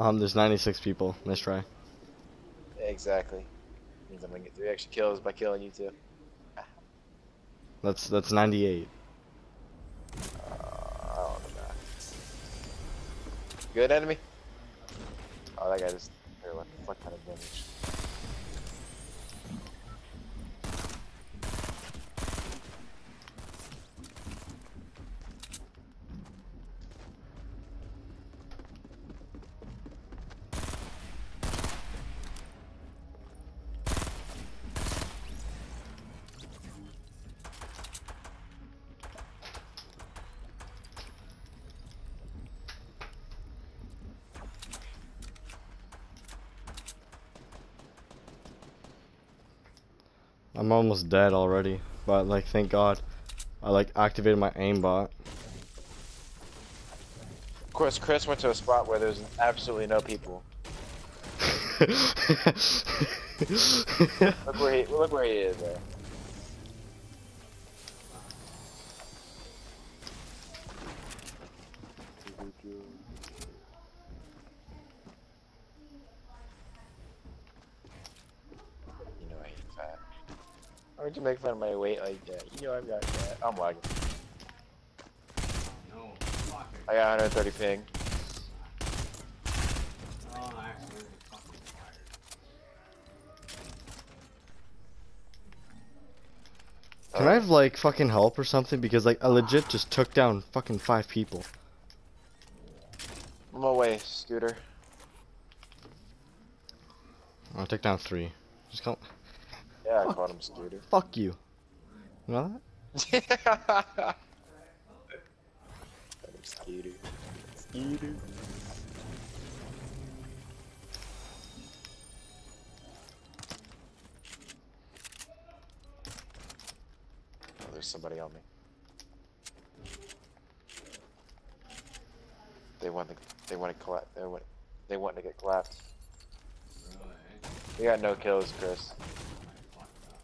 Um, there's 96 people. Nice try. Exactly. Means I'm gonna get three extra kills by killing you two. That's that's 98. Uh, I don't know. Good enemy? Oh, that guy just. What kind of damage? I'm almost dead already, but like thank God, I like activated my aimbot. Of course, Chris went to a spot where there's absolutely no people. Look where he. Look where he is there. You know I ain't fat. Why would you make fun of my weight like that? You know I'm not that. I'm lagging. No, fuck it. I got 130 ping. Oh, I accidentally fucking fired. Can I have like fucking help or something? Because like I legit just took down fucking five people. I'm away, Scooter. I took down three. Just call. Yeah, I called him Scooter. Fuck you. You know that? Scooter. Scooter. Oh, there's somebody on me. They want to. They want to collapse. They want. They want to get collapsed. We got no kills, Chris. I fucked up.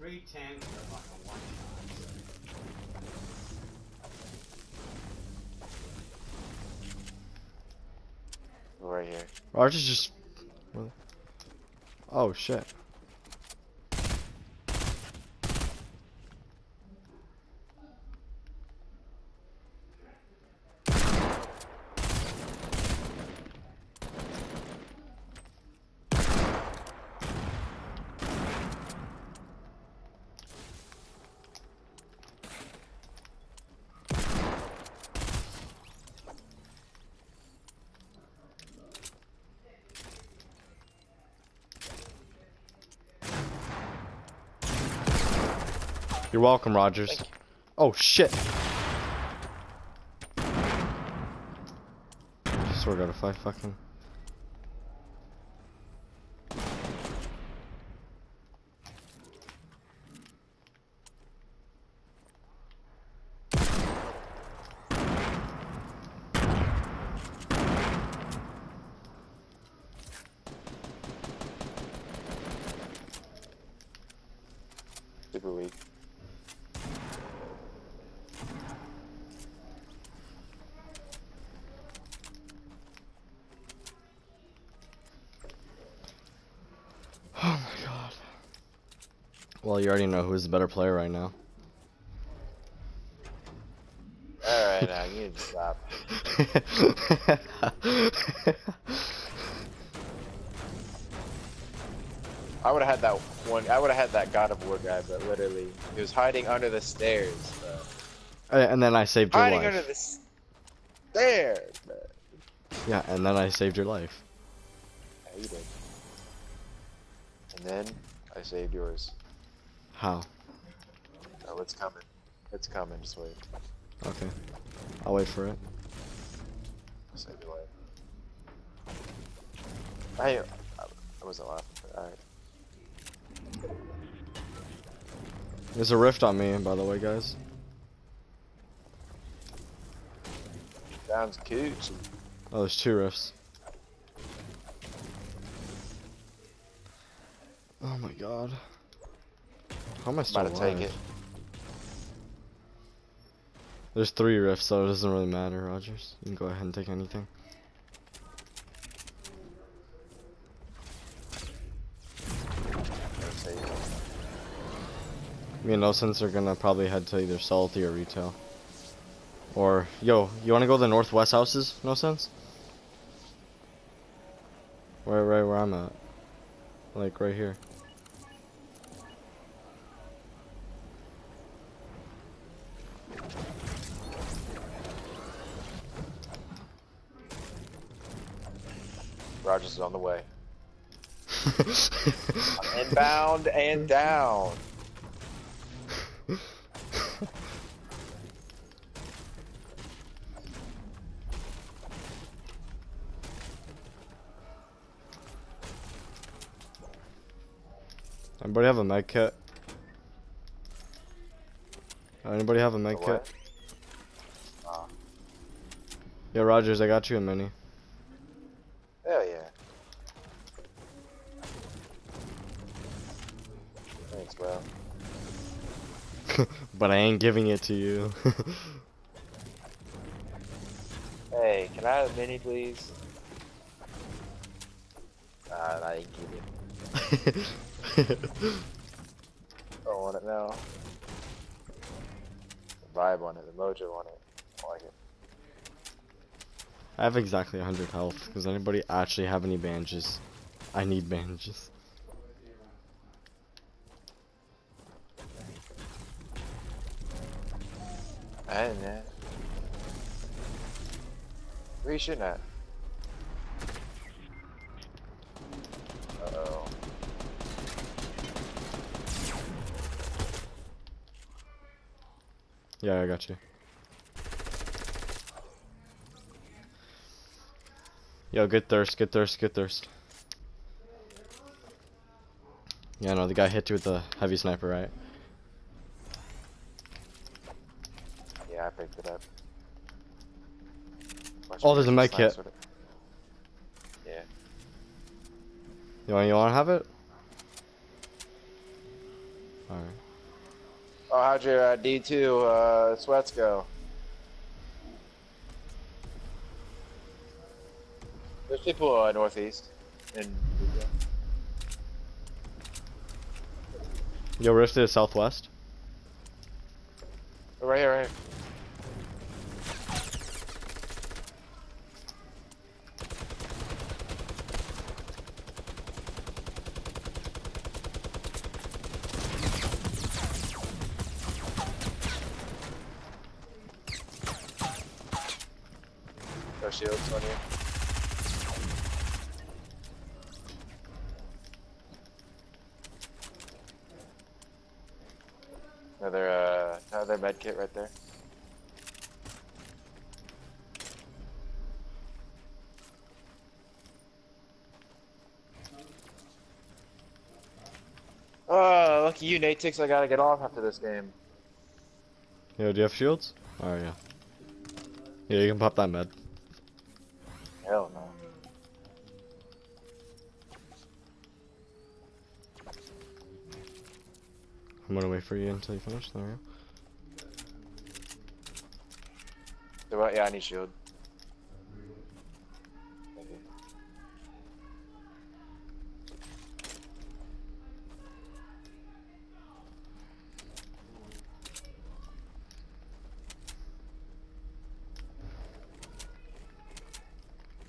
Like, three tanks are fucking one shot. Right here. Roger's just. Oh shit. You're welcome, Rogers. You. Oh shit. Swear to God, if I fucking. Super weak. Well, you already know who's the better player right now. Alright, now you need to stop. I would have had that one. I would have had that God of War guy, but literally, he was hiding under the stairs. Bro. Uh, and then I saved your life. Hiding under the stairs. Yeah, and then I saved your life. Yeah, you did. And then I saved yours. How? Oh, it's coming. It's coming. Just wait. Okay. I'll wait for it. Save your life. I I wasn't laughing. All right. There's a rift on me, by the way, guys. Sounds cute. Oh, there's two rifts. Oh my god. How am I still About to take it. There's three rifts, so it doesn't really matter, Rogers. You can go ahead and take anything. Me and No Sense are gonna probably head to either salty or retail. Or, yo, you wanna go to the northwest houses? No Sense? Right, right where I'm at. Like, right here. Rogers is on the way. Inbound and down. Anybody have a med kit? Anybody have a med A kit? Ah. Yeah, Rogers, I got you a mini. Hell yeah. Thanks, bro. but I ain't giving it to you. Hey, can I have a mini, please? Nah, I didn't keep it. Don't want it now. The vibe on it, the mojo on it. I like it. I have exactly 100 health. Does anybody actually have any bandages? I need bandages. I didn't know. Where you shooting at? Uh oh. Yeah, I got you. Yo, good thirst, good thirst, good thirst. Yeah, no, the guy hit you with the heavy sniper, right? Yeah, I picked it up. Watch Oh, me there's a get med kit. with it. Yeah. You want, you want to have it? Alright. Oh, how'd your uh, D2 uh, sweats go? There's people uh, northeast in Yo, Rift is southwest. Right here, right here. No shields on you. Another uh another med kit right there. Oh, lucky you, Natix. I gotta get off after this game. Yo, do you have shields? Oh, yeah. Yeah, you can pop that med. Hell no. I'm gonna wait for you until you finish. There we go. Yeah, I need shield.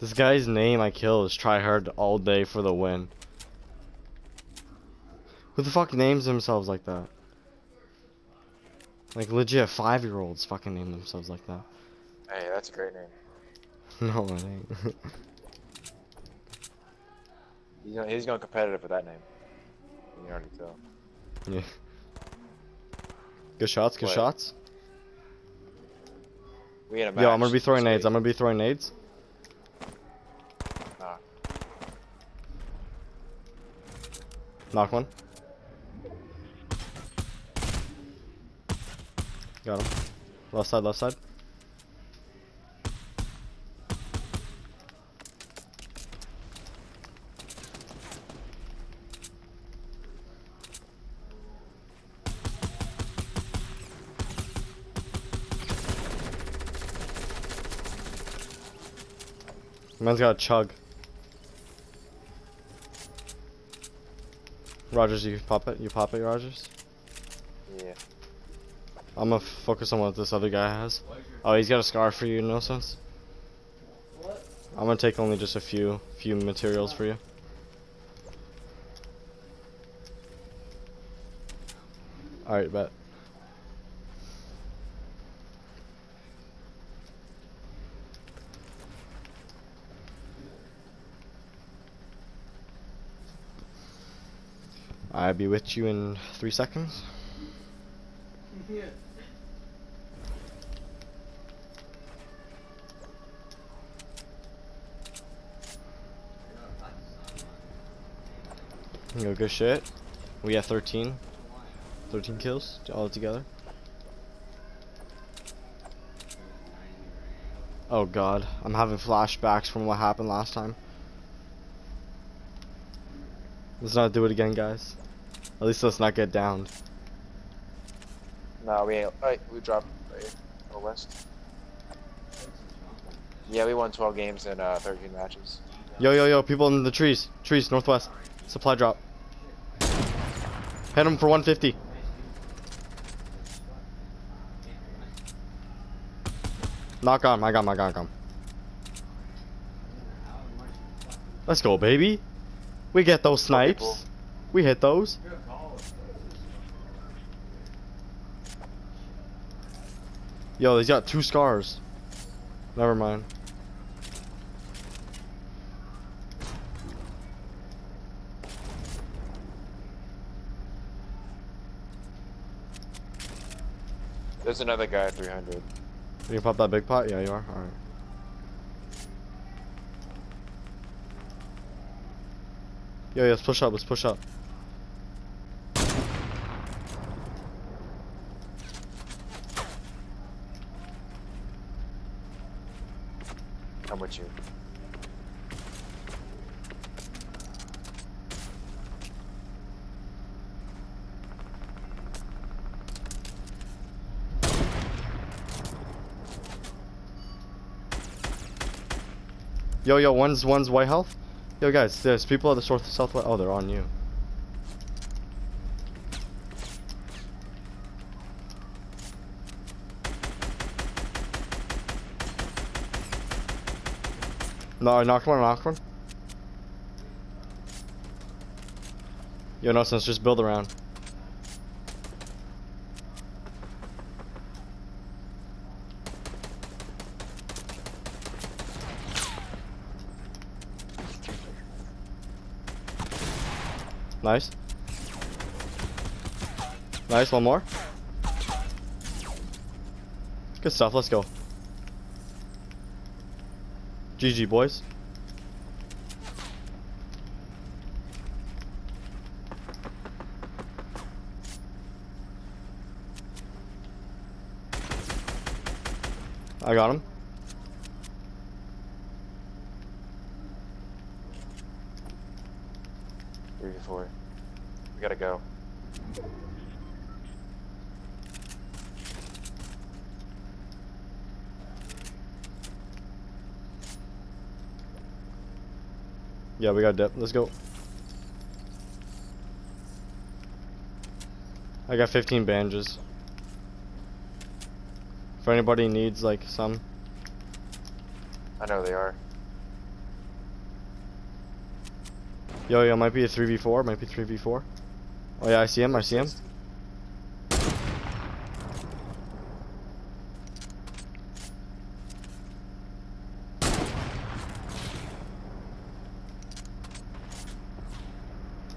This guy's name I kill is try hard all day for the win. Who the fuck names themselves like that? Like legit five year olds fucking name themselves like that. Hey, that's a great name. No, it ain't. He's going, he's going competitive with that name. You can already tell. yeah. Good shots, good What? shots. We in a match. Yo, I'm gonna be throwing nades. I'm gonna be throwing nades. Nah. Knock one. Got him. Left side, left side. Man's got a chug. Rogers, you pop it. You pop it, Rogers. Yeah. I'm gonna focus on what this other guy has. Oh, he's got a scar for you, no sense. I'm gonna take only just a few, few materials for you. Alright, bet. I'll be with you in three seconds. yeah. Yo, good shit. We have 13. 13 kills all together. Oh god, I'm having flashbacks from what happened last time. Let's not do it again, guys. At least let's not get downed. No, we ain't. Right, we dropped right. Or west. Yeah, we won 12 games in uh, 13 matches. Yo, yo, yo, people in the trees. Trees, northwest. Supply drop. Hit him for 150. Knock on, I got him, I got him, I got him. Let's go, baby. We get those snipes. We hit those. Yo, he's got two scars. Never mind. There's another guy at 300. You can pop that big pot? Yeah, you are. Alright. Yo, yo, let's push up, let's push up. I'm with you. Yo, yo, one's one's white health. Yo, guys, there's people at the south southwest. Oh, they're on you. No, I knocked one, I knocked one. Yo, no sense, just build around. Nice. Nice, one more. Good stuff, let's go. GG, boys. I got him. Three to four. We gotta go. Yeah, we got dip. Let's go. I got 15 bandages. If anybody needs like some. I know they are. Yo, yo, might be a 3v4, might be 3v4. Oh yeah, I see him, I see him.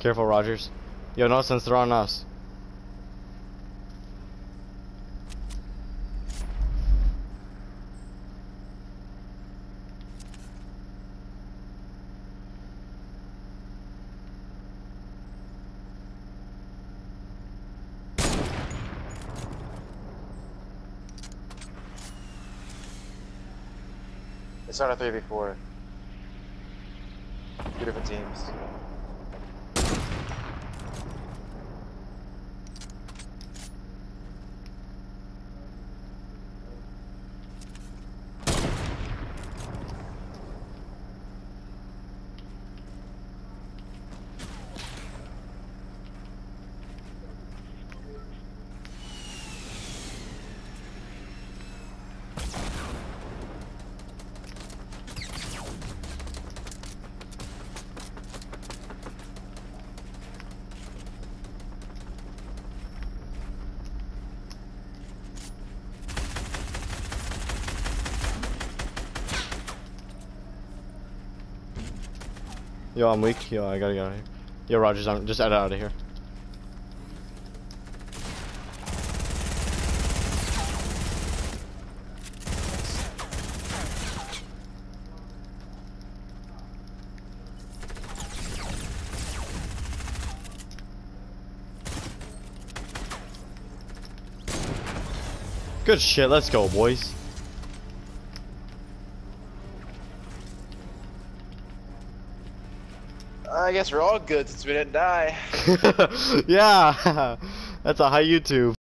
Careful, Rogers. Yo, no sense, they're on us. It's not a 3v4. Two different teams. Yo, I'm weak. Yo, I gotta get out of here. Yo, Rogers, I'm just out of here. Good shit. Let's go, boys. I guess we're all good since we didn't die. yeah, that's a high YouTube.